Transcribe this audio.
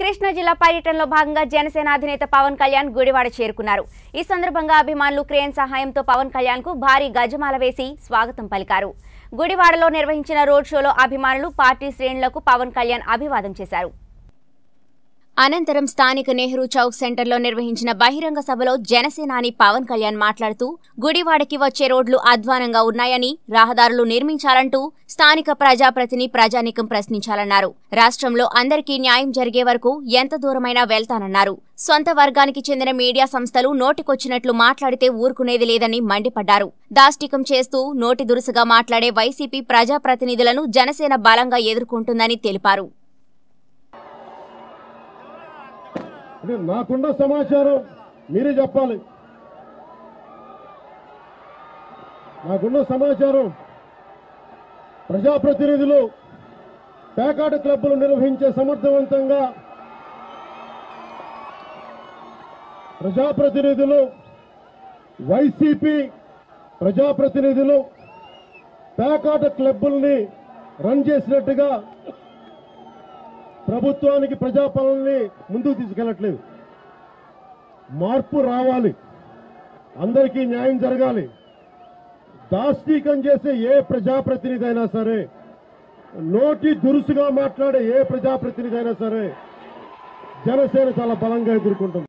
కృష్ణా జిల్లా పర్యటనలో భాగంగా జనసేన అధినేత పవన్ కళ్యాణ్ గుడివాడ చేరుకున్నారు. ఈ సందర్భంగా అభిమానులు క్రేన్ సహాయంతో పవన్ కళ్యాణ్కు భారీ గజమాల వేసి స్వాగతం పలికారు. గుడివాడలో నిర్వహించిన రోడ్ షోలో అభిమానులు పార్టీ శ్రేణులకు పవన్ కళ్యాణ్ అభివాదం చేశారు. అనంతరం స్థానిక నెహ్రూ చౌక్ సెంటర్లో నిర్వహించిన బహిరంగ సభలో జనసేనాని పవన్ కళ్యాణ్ మాట్లాడుతూ గుడివాడకి వచ్చే రోడ్లు అధ్వానంగా ఉన్నాయని రహదారులు నిర్మించాలంటూ స్థానిక ప్రజాప్రతిని ప్రజానీకం ప్రశ్నించాలన్నారు. రాష్ట్రంలో అందరికీ న్యాయం జరిగే వరకు ఎంత దూరమైనా వెళ్తానన్నారు. సొంత వర్గానికి చెందిన మీడియా సంస్థలు నోటికొచ్చినట్లు మాట్లాడితే ఊరుకునేది లేదని మండిపడ్డారు. దాష్టికం చేస్తూ నోటి దురుసుగా మాట్లాడే వైసీపీ ప్రజాప్రతినిధులను జనసేన బలంగా ఎదుర్కొంటుందని తెలిపారు. అంటే నాకున్న సమాచారం. మీరే చెప్పాలి. నాకున్న సమాచారం. ప్రజాప్రతినిధులు పేకాట క్లబ్బులు నిర్వహించే సమర్థవంతంగా ప్రజాప్రతినిధులు వైసీపీ ప్రజాప్రతినిధులు పేకాట క్లబ్బుల్ని రన్ చేసినట్టుగా ప్రభుత్వానికి ప్రజాపాలనని ముందుకు తీసుకెళ్ళట్లేదు. మార్పు రావాలి. అందరికీ న్యాయం జరగాలి. దాష్టీకం చేసే ఏ ప్రజాప్రతినిధి అయినా సరే నోటి దురుసుగా మాట్లాడే ఏ ప్రజాప్రతినిధి అయినా సరే జనసేన చాలా బలంగా ఎదుర్కొంటుంది.